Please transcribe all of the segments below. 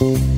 Weekend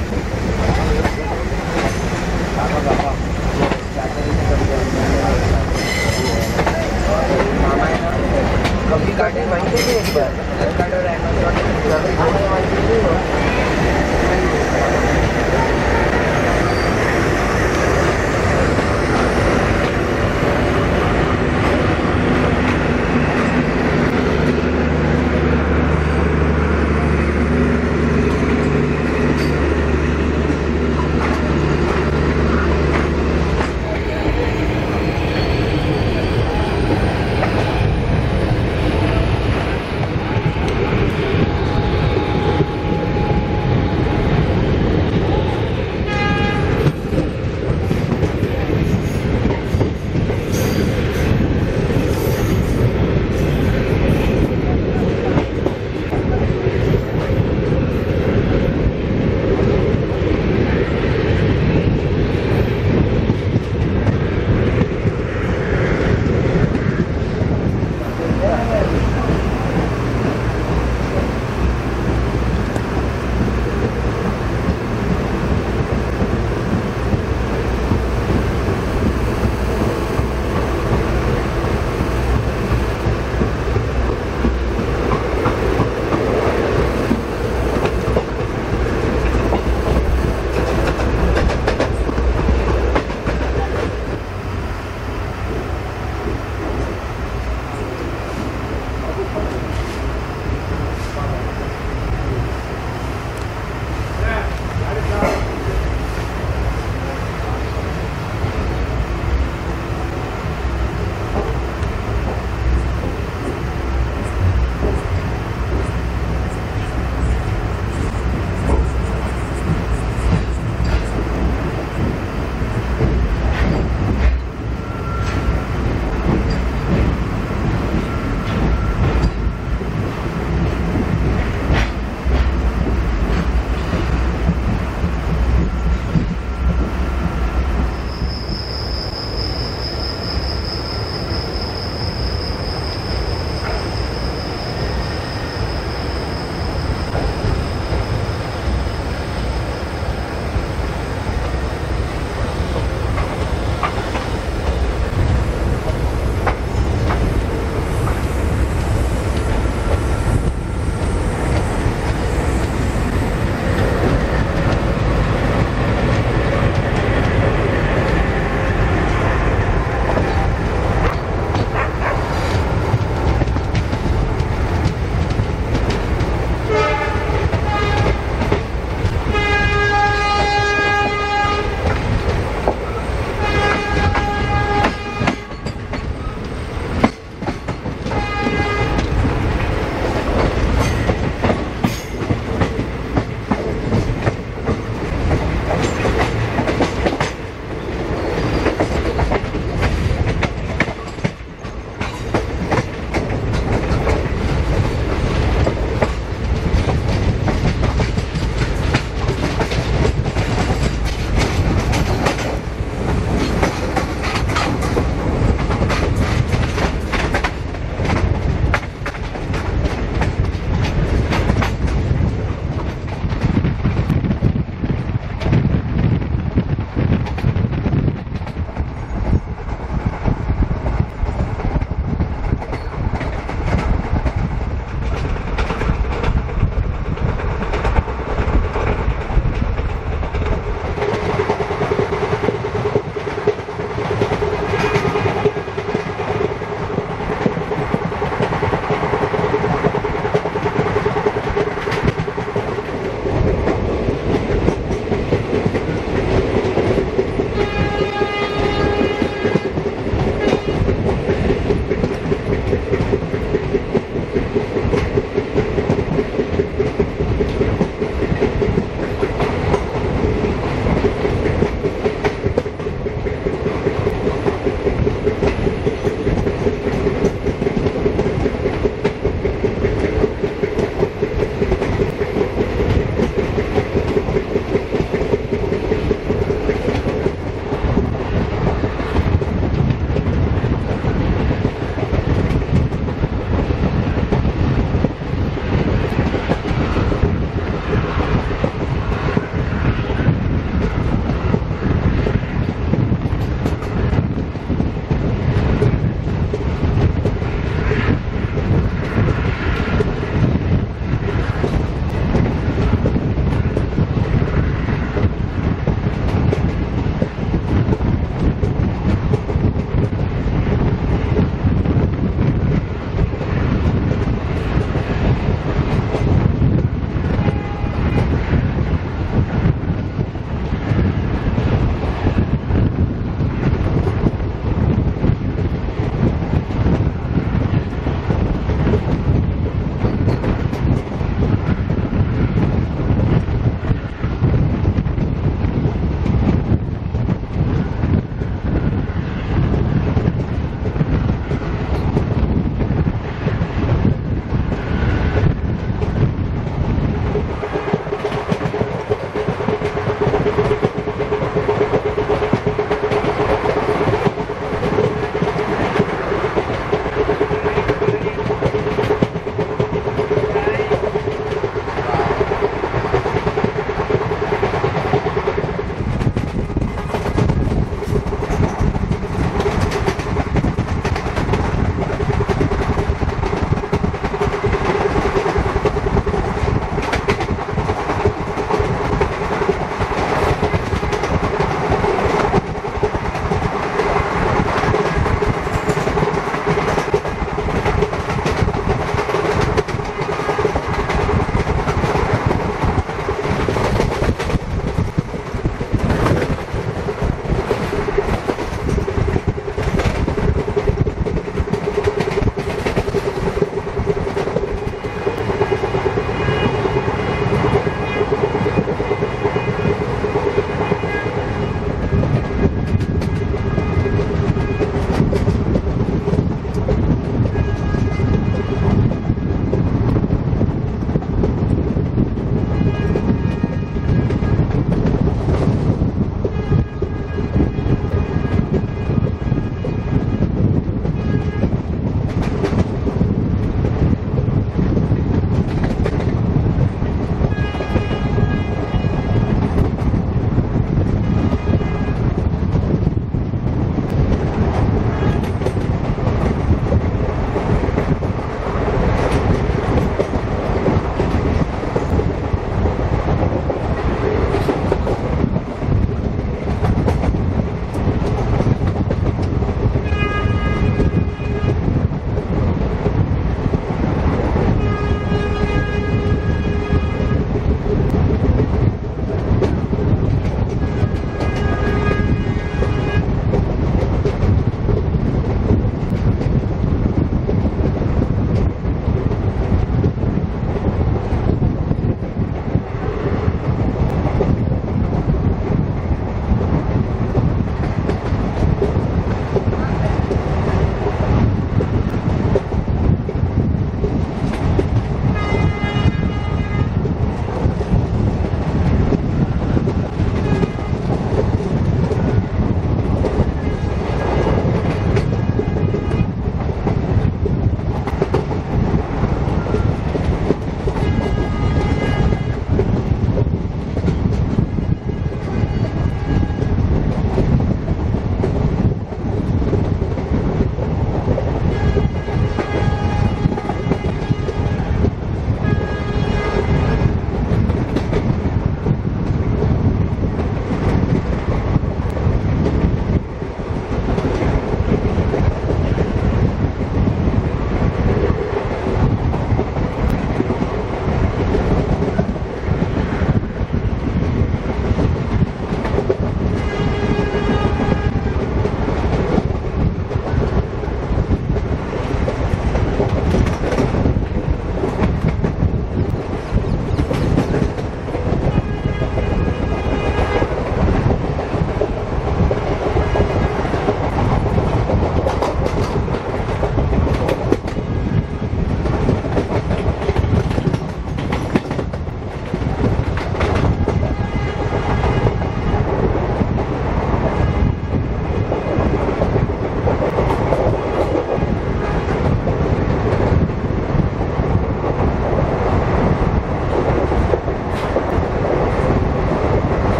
Thank.